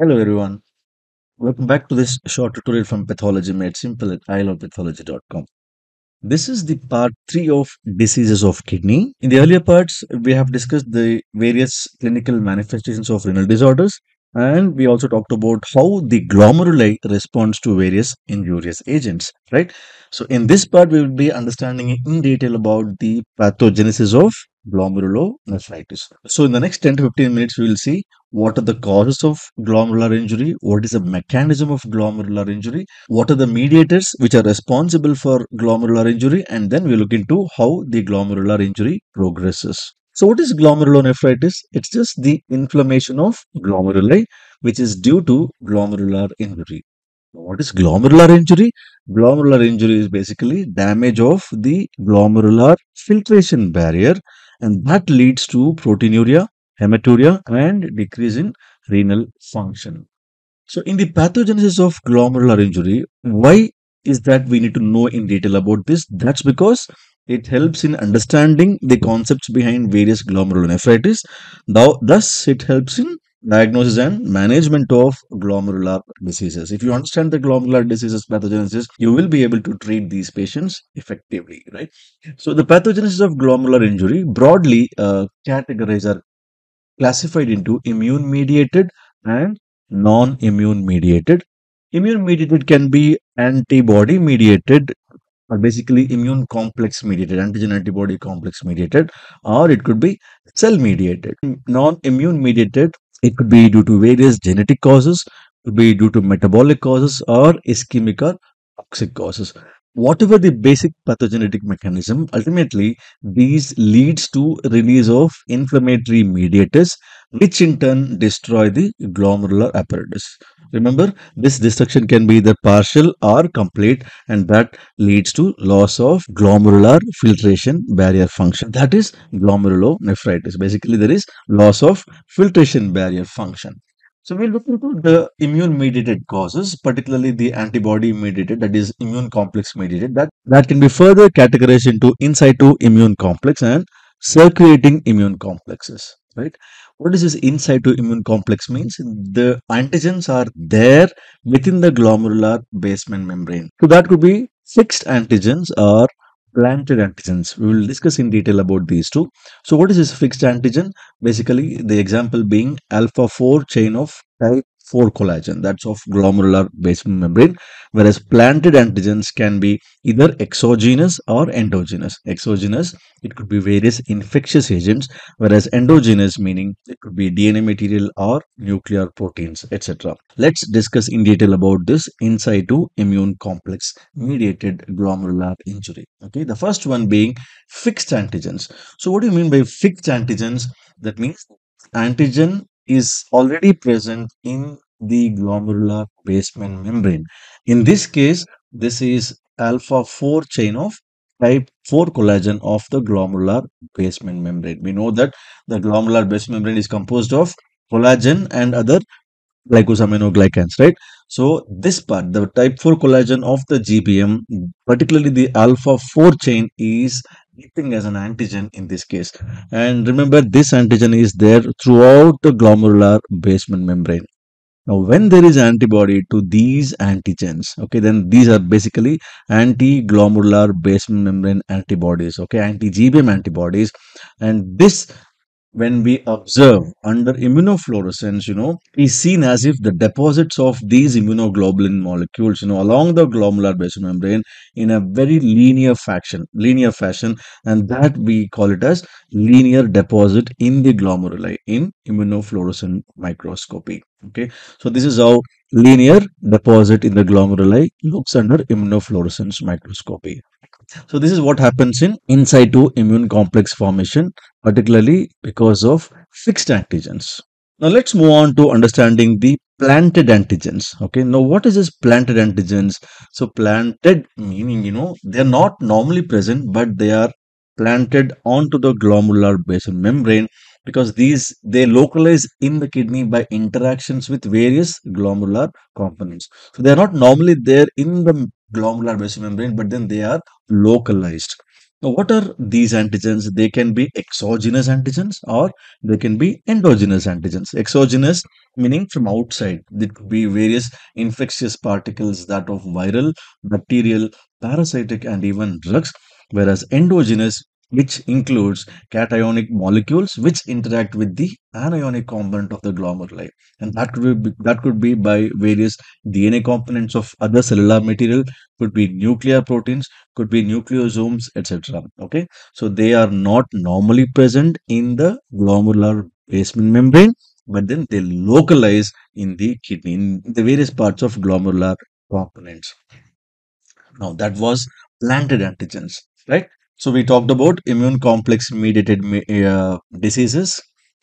Hello everyone. Welcome back to this short tutorial from Pathology Made Simple at ilovepathology.com. This is the part 3 of diseases of kidney. In the earlier parts, we have discussed the various clinical manifestations of renal disorders and we also talked about how the glomeruli responds to various injurious agents, right? So in this part, we will be understanding in detail about the pathogenesis of glomerulonephritis. So in the next 10 to 15 minutes, we will see what are the causes of glomerular injury, what is the mechanism of glomerular injury, what are the mediators which are responsible for glomerular injury, and then we look into how the glomerular injury progresses. So what is glomerulonephritis? It's just the inflammation of glomeruli which is due to glomerular injury. What is glomerular injury? Glomerular injury is basically damage of the glomerular filtration barrier and that leads to proteinuria, hematuria and decrease in renal function. So in the pathogenesis of glomerular injury, why is that we need to know in detail about this? That's because it helps in understanding the concepts behind various glomerulonephritis. Now, thus, it helps in diagnosis and management of glomerular diseases. If you understand the glomerular diseases pathogenesis, you will be able to treat these patients effectively, right? So, the pathogenesis of glomerular injury broadly uh, categorized or classified into immune mediated and non-immune mediated. Immune mediated can be antibody mediated or basically immune complex mediated, antigen antibody complex mediated, or it could be cell mediated. Non-immune mediated, it could be due to various genetic causes, could be due to metabolic causes or ischemic or toxic causes whatever the basic pathogenetic mechanism ultimately these leads to release of inflammatory mediators which in turn destroy the glomerular apparatus. Remember this destruction can be either partial or complete and that leads to loss of glomerular filtration barrier function. That is glomerulonephritis. Basically there is loss of filtration barrier function so we'll look into the immune mediated causes, particularly the antibody mediated, that is immune complex mediated, that, that can be further categorized into in situ immune complex and circulating immune complexes, right? What does this in situ immune complex means? The antigens are there within the glomerular basement membrane. So that could be fixed antigens or planted antigens. We will discuss in detail about these two. So what is this fixed antigen? Basically, the example being alpha 4 chain of type 4 collagen that's of glomerular basement membrane whereas planted antigens can be either exogenous or endogenous. Exogenous it could be various infectious agents whereas endogenous meaning it could be dna material or nuclear proteins etc let's discuss in detail about this in situ immune complex mediated glomerular injury. Okay the first one being fixed antigens. So what do you mean by fixed antigens? That means antigen is already present in the glomerular basement membrane. In this case, this is alpha 4 chain of type 4 collagen of the glomerular basement membrane. We know that the glomerular basement membrane is composed of collagen and other glycosaminoglycans, right? So this part, the type 4 collagen of the GBM, particularly the alpha 4 chain is acting as an antigen in this case. And remember, this antigen is there throughout the glomerular basement membrane. Now, when there is antibody to these antigens, okay, then these are basically anti-glomerular basement membrane antibodies, okay, anti-GBM antibodies, and this when we observe under immunofluorescence, you know, is seen as if the deposits of these immunoglobulin molecules, you know, along the glomerular membrane in a very linear fashion, linear fashion, and that we call it as linear deposit in the glomeruli in immunofluorescent microscopy. Okay, so this is how linear deposit in the glomeruli looks under immunofluorescence microscopy. So this is what happens in in situ immune complex formation, particularly because of fixed antigens. Now let's move on to understanding the planted antigens. Okay, now what is this planted antigens? So planted meaning, you know, they're not normally present, but they are planted onto the glomerular basement membrane because these they localize in the kidney by interactions with various glomerular components. So they are not normally there in the glomerular basement membrane, but then they are localized. Now, what are these antigens? They can be exogenous antigens or they can be endogenous antigens. Exogenous meaning from outside. It could be various infectious particles that of viral, bacterial, parasitic, and even drugs. Whereas endogenous, which includes cationic molecules which interact with the anionic component of the glomeruli, and that could be that could be by various DNA components of other cellular material, could be nuclear proteins could be nucleosomes, etc. Okay, so they are not normally present in the glomerular basement membrane, but then they localize in the kidney, in the various parts of glomerular components. Now, that was planted antigens, right? So, we talked about immune complex mediated uh, diseases,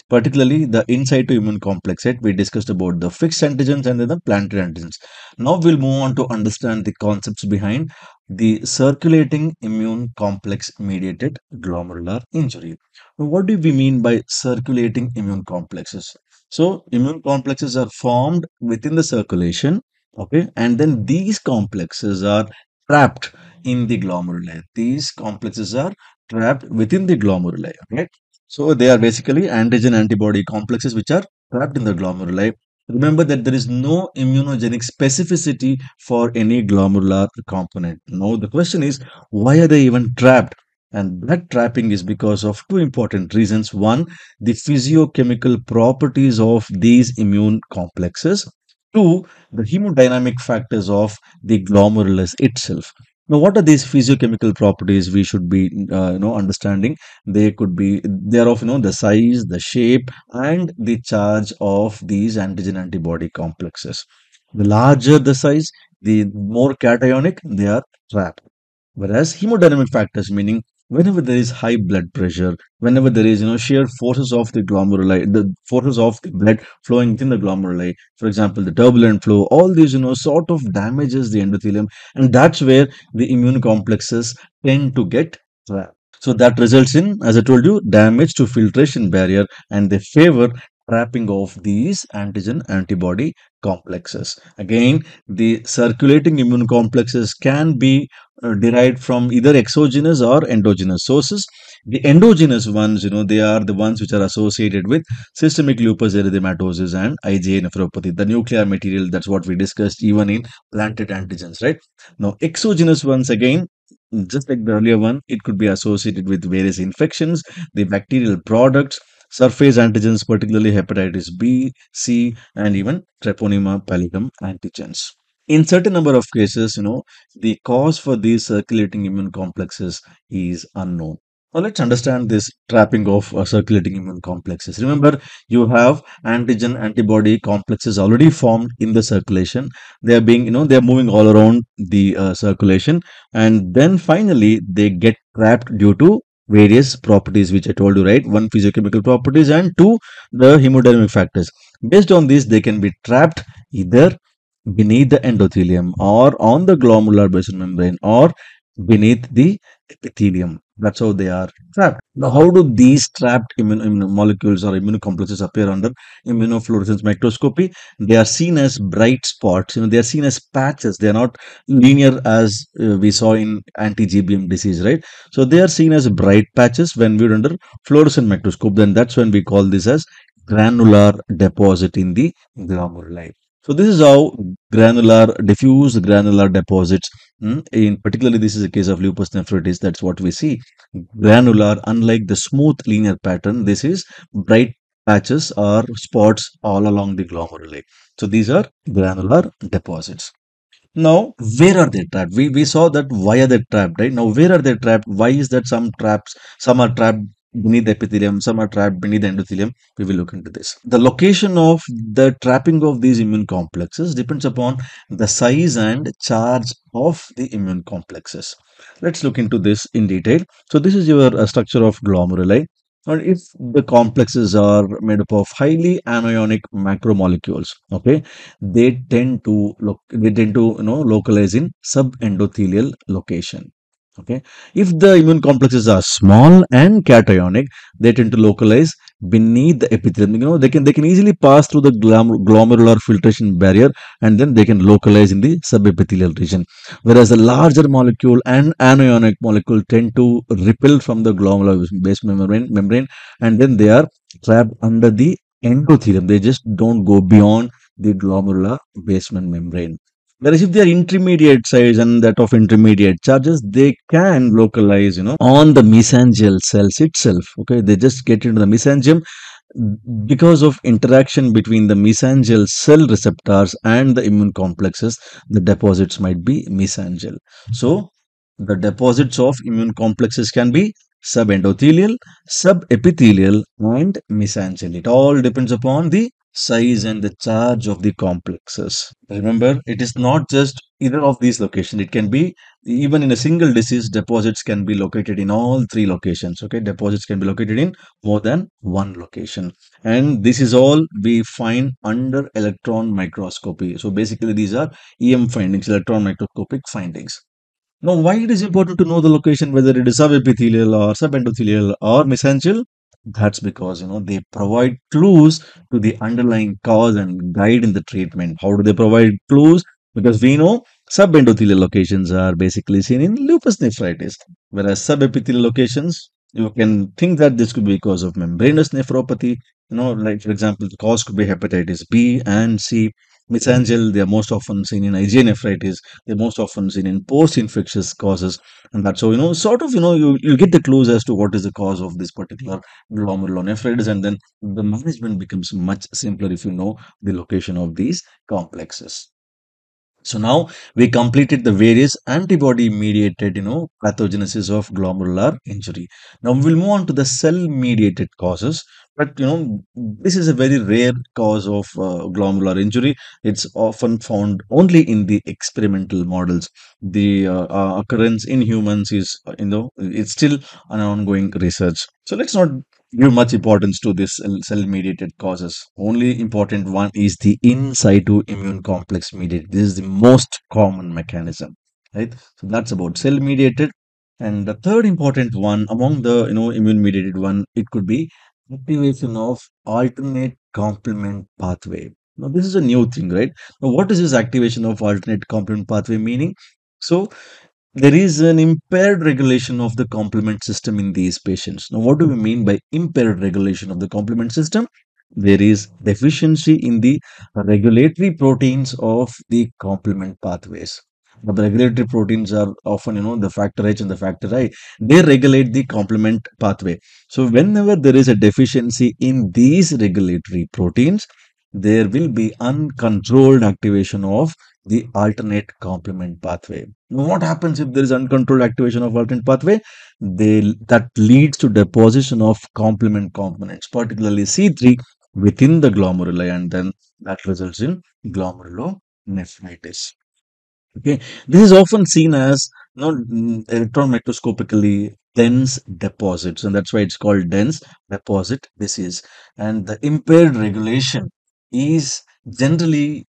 particularly the in situ immune complex, right? We discussed about the fixed antigens and then the planted antigens. Now, we'll move on to understand the concepts behind the circulating immune complex mediated glomerular injury. Now, what do we mean by circulating immune complexes? So, immune complexes are formed within the circulation, okay, and then these complexes are trapped in the glomeruli. These complexes are trapped within the glomeruli, right? So, they are basically antigen antibody complexes which are trapped in the glomeruli Remember that there is no immunogenic specificity for any glomerular component. Now, the question is, why are they even trapped? And that trapping is because of two important reasons. One, the physiochemical properties of these immune complexes. Two, the hemodynamic factors of the glomerulus itself. Now, what are these physiochemical properties we should be, uh, you know, understanding? They could be, they are of, you know, the size, the shape, and the charge of these antigen antibody complexes. The larger the size, the more cationic they are trapped. Whereas hemodynamic factors, meaning whenever there is high blood pressure, whenever there is, you know, shear forces of the glomeruli, the forces of the blood flowing within the glomeruli, for example, the turbulent flow, all these, you know, sort of damages the endothelium. And that's where the immune complexes tend to get trapped. So that results in, as I told you, damage to filtration barrier and they favor trapping of these antigen antibody complexes. Again, the circulating immune complexes can be uh, derived from either exogenous or endogenous sources. The endogenous ones, you know, they are the ones which are associated with systemic lupus erythematosus and IgA nephropathy, the nuclear material. That's what we discussed even in planted antigens, right? Now, exogenous ones again, just like the earlier one, it could be associated with various infections, the bacterial products, surface antigens, particularly hepatitis B, C, and even Treponema pallidum antigens. In certain number of cases, you know, the cause for these circulating immune complexes is unknown. Now let's understand this trapping of uh, circulating immune complexes. Remember, you have antigen antibody complexes already formed in the circulation. They are being, you know, they are moving all around the uh, circulation, and then finally they get trapped due to various properties which I told you, right? One physiochemical properties and two the hemodynamic factors. Based on this, they can be trapped either beneath the endothelium or on the glomerular basement membrane or beneath the epithelium. That's how they are trapped. Now, how do these trapped immune, immune molecules or immunocomplexes appear under immunofluorescence microscopy? They are seen as bright spots. You know, they are seen as patches. They are not linear as uh, we saw in anti-GBM disease, right? So they are seen as bright patches when viewed under fluorescent microscope. Then that's when we call this as granular deposit in the glomeruli. So this is how granular, diffuse granular deposits, hmm, in particularly this is a case of lupus nephritis, that's what we see. Granular, unlike the smooth linear pattern, this is bright patches or spots all along the glomeruli. So these are granular deposits. Now, where are they trapped? We, we saw that why are they trapped, right? Now, where are they trapped? Why is that some traps, some are trapped beneath the epithelium, some are trapped beneath the endothelium. We will look into this. The location of the trapping of these immune complexes depends upon the size and charge of the immune complexes. Let's look into this in detail. So this is your uh, structure of glomeruli. And if the complexes are made up of highly anionic macromolecules, okay, they tend to look they tend to you know localize in subendothelial location Okay. If the immune complexes are small and cationic, they tend to localize beneath the epithelium. You know, they can they can easily pass through the glomerular filtration barrier and then they can localize in the subepithelial region. Whereas the larger molecule and anionic molecule tend to repel from the glomerular basement membrane, membrane and then they are trapped under the endothelium. They just don't go beyond the glomerular basement membrane. Whereas if they are intermediate size and that of intermediate charges, they can localize, you know, on the mesangial cells itself. Okay, they just get into the mesangium because of interaction between the mesangial cell receptors and the immune complexes. The deposits might be mesangial. So the deposits of immune complexes can be subendothelial, subepithelial, and mesangial. It all depends upon the size and the charge of the complexes. Remember, it is not just either of these locations. It can be even in a single disease, deposits can be located in all three locations. Okay, deposits can be located in more than one location. And this is all we find under electron microscopy. So basically, these are EM findings, electron microscopic findings. Now, why it is important to know the location, whether it is subepithelial or subendothelial or mesangial? That's because you know they provide clues to the underlying cause and guide in the treatment. How do they provide clues? Because we know subendothelial locations are basically seen in lupus nephritis, whereas subepithelial locations you can think that this could be because of membranous nephropathy. You know, like for example, the cause could be hepatitis B and C. Mesangial, they are most often seen in IgA nephritis. They're most often seen in post-infectious causes, and that's so you know, sort of you know, you you get the clues as to what is the cause of this particular glomerulonephritis, and then the management becomes much simpler if you know the location of these complexes. So now we completed the various antibody mediated, you know, pathogenesis of glomerular injury. Now we'll move on to the cell mediated causes. But you know, this is a very rare cause of uh, glomerular injury. It's often found only in the experimental models. The uh, uh, occurrence in humans is, uh, you know, it's still an ongoing research. So let's not give much importance to this cell mediated causes. Only important one is the in situ immune complex mediated. This is the most common mechanism, right? So that's about cell mediated. And the third important one among the you know immune mediated one, it could be activation of alternate complement pathway. Now this is a new thing, right? Now what is this activation of alternate complement pathway meaning? So there is an impaired regulation of the complement system in these patients. Now, what do we mean by impaired regulation of the complement system? There is deficiency in the regulatory proteins of the complement pathways. The regulatory proteins are often, you know, the factor H and the factor I. They regulate the complement pathway. So, whenever there is a deficiency in these regulatory proteins, there will be uncontrolled activation of the alternate complement pathway. What happens if there is uncontrolled activation of alternate pathway? They, that leads to deposition of complement components, particularly C3 within the glomeruli and then that results in glomerulonephritis. Okay, this is often seen as you know, mm, electron microscopically dense deposits and that's why it's called dense deposit disease. And the impaired regulation is generally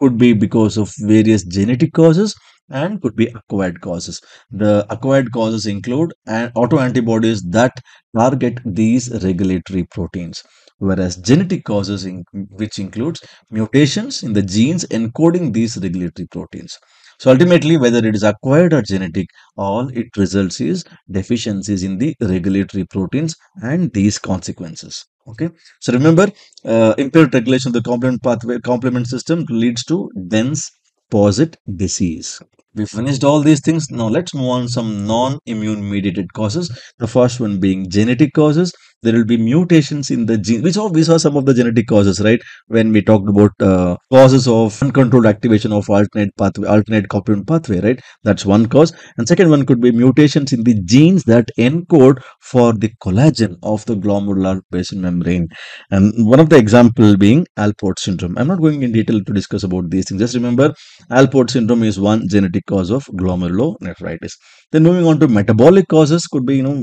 could be because of various genetic causes and could be acquired causes. The acquired causes include uh, autoantibodies that target these regulatory proteins, whereas genetic causes, in, which includes mutations in the genes encoding these regulatory proteins. So ultimately, whether it is acquired or genetic, all it results is deficiencies in the regulatory proteins and these consequences. Okay. So remember, uh, impaired regulation of the complement pathway, complement system leads to dense posit disease. We finished all these things. Now let's move on some non-immune mediated causes. The first one being genetic causes. There will be mutations in the gene. Saw we saw some of the genetic causes, right? When we talked about uh, causes of uncontrolled activation of alternate pathway, alternate complement pathway, right? That's one cause. And second one could be mutations in the genes that encode for the collagen of the glomerular basement membrane. And one of the example being Alport syndrome. I'm not going in detail to discuss about these things. Just remember, Alport syndrome is one genetic cause of glomerulonephritis. Then moving on to metabolic causes could be, you know,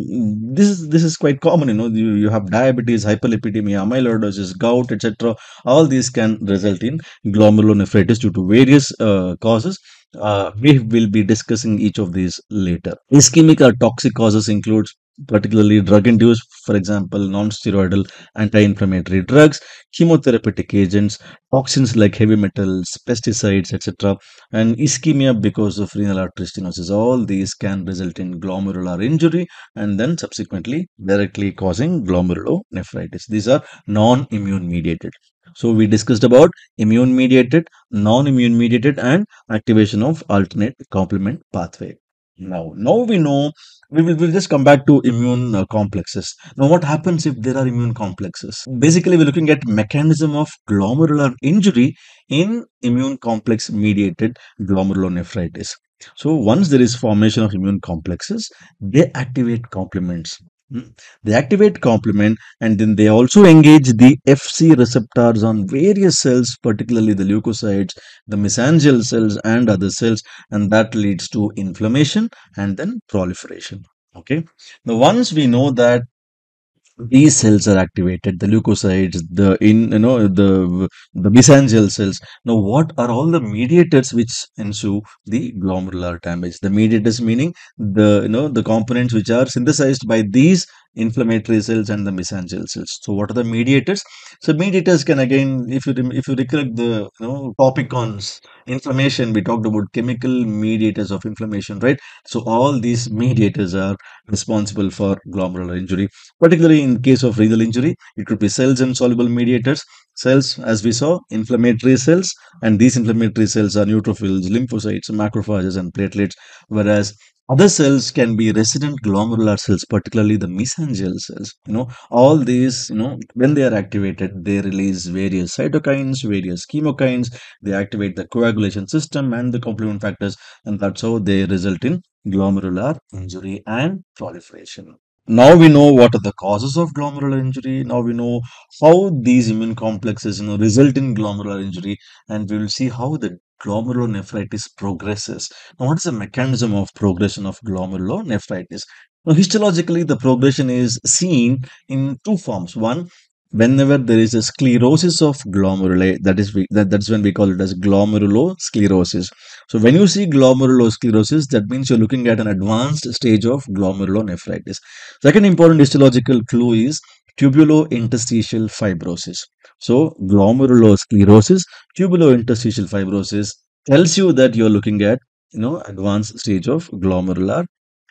this is this is quite common. You know, you, you have diabetes, hyperlipidemia, amyloidosis, gout, etc. All these can result in glomerulonephritis due to various uh, causes. Uh, we will be discussing each of these later. Ischemic or toxic causes includes particularly drug-induced, for example, non-steroidal anti-inflammatory drugs, chemotherapeutic agents, toxins like heavy metals, pesticides, etc., and ischemia because of renal artery stenosis. All these can result in glomerular injury and then subsequently directly causing glomerulonephritis. These are non-immune mediated. So we discussed about immune mediated, non-immune mediated, and activation of alternate complement pathway. Now, now we know we will we'll just come back to immune uh, complexes. Now, what happens if there are immune complexes? Basically, we're looking at mechanism of glomerular injury in immune complex mediated glomerulonephritis. So, once there is formation of immune complexes, they activate complements. Hmm. They activate complement and then they also engage the FC receptors on various cells, particularly the leukocytes, the mesangial cells, and other cells, and that leads to inflammation and then proliferation. Okay. Now, once we know that these cells are activated, the leukocytes, the in you know the the mesangial cells. Now, what are all the mediators which ensue the glomerular damage? The mediators meaning the you know the components which are synthesized by these inflammatory cells and the mesangial cells. So, what are the mediators? So, mediators can again, if you if you recollect the you know topic on inflammation, we talked about chemical mediators of inflammation, right? So, all these mediators are responsible for glomerular injury particularly in case of renal injury it could be cells and soluble mediators cells as we saw inflammatory cells and these inflammatory cells are neutrophils lymphocytes macrophages and platelets whereas other cells can be resident glomerular cells particularly the mesangial cells you know. All these you know when they are activated they release various cytokines various chemokines. They activate the coagulation system and the complement factors and that's how they result in glomerular injury and proliferation. Now we know what are the causes of glomerular injury. Now we know how these immune complexes you know result in glomerular injury and we will see how the glomerulonephritis progresses. Now what is the mechanism of progression of glomerulonephritis? Now histologically the progression is seen in two forms. One whenever there is a sclerosis of glomeruli that is that, that's when we call it as glomerulosclerosis. So when you see glomerulosclerosis, that means you're looking at an advanced stage of glomerulonephritis. Second important histological clue is tubulointerstitial fibrosis. So glomerulosclerosis, tubulointerstitial fibrosis tells you that you're looking at you know advanced stage of glomerular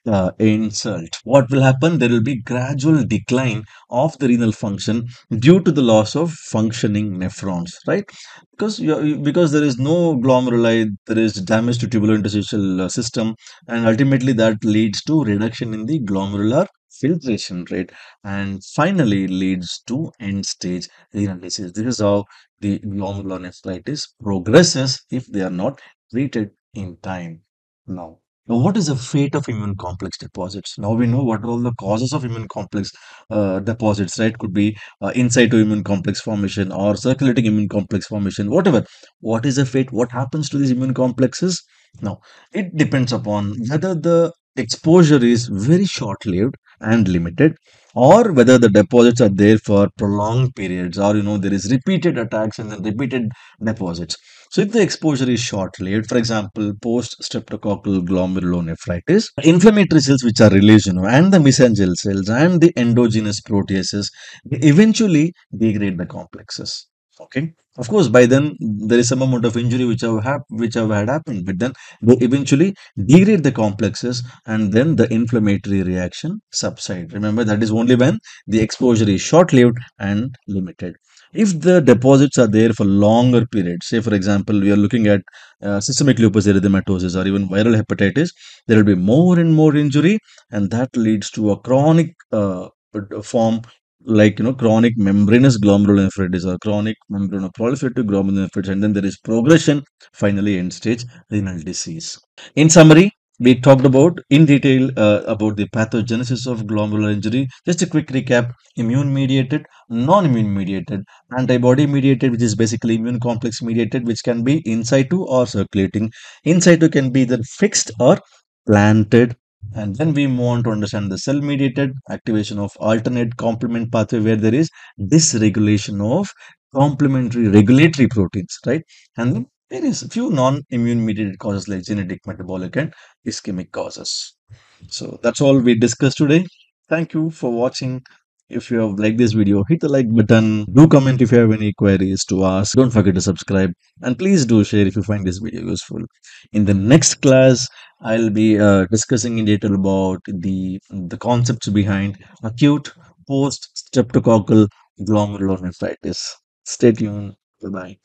uh, insult. What will happen? There will be gradual decline of the renal function due to the loss of functioning nephrons, right? Because because there is no glomeruli, there is damage to tubular interstitial uh, system, and ultimately that leads to reduction in the glomerular filtration rate, and finally leads to end stage renal disease. This is how the glomerulonephritis progresses if they are not treated in time. Now. Now, what is the fate of immune complex deposits? Now we know what are all the causes of immune complex uh, deposits, right? Could be uh, in situ immune complex formation or circulating immune complex formation, whatever. What is the fate? What happens to these immune complexes? Now, it depends upon whether the exposure is very short lived and limited or whether the deposits are there for prolonged periods or you know there is repeated attacks and then repeated deposits so if the exposure is short-lived, for example, post-streptococcal glomerulonephritis, inflammatory cells which are released, you know, and the mesangial cells and the endogenous proteases eventually degrade the complexes. Okay. Of course, by then there is some amount of injury which have which have had happened, but then they eventually degrade the complexes and then the inflammatory reaction subside. Remember that is only when the exposure is short-lived and limited. If the deposits are there for longer periods, say for example, we are looking at uh, systemic lupus erythematosus or even viral hepatitis, there will be more and more injury, and that leads to a chronic uh, form like you know chronic membranous glomerulonephritis or chronic membranoproliferative glomerulonephritis, and then there is progression, finally end stage renal disease. In summary, we talked about in detail uh, about the pathogenesis of glomerular injury. Just a quick recap: immune mediated, non-immune mediated, antibody mediated, which is basically immune complex mediated, which can be in situ or circulating. In situ can be either fixed or planted. And then we on to understand the cell mediated activation of alternate complement pathway where there is dysregulation of complementary regulatory proteins, right? And then There is a few non-immune mediated causes like genetic, metabolic, and ischemic causes. So that's all we discussed today. Thank you for watching. If you have liked this video, hit the like button. Do comment if you have any queries to ask. Don't forget to subscribe. And please do share if you find this video useful. In the next class, I'll be uh, discussing in detail about the, the concepts behind acute post streptococcal glomerulonephritis. Stay tuned. Bye-bye.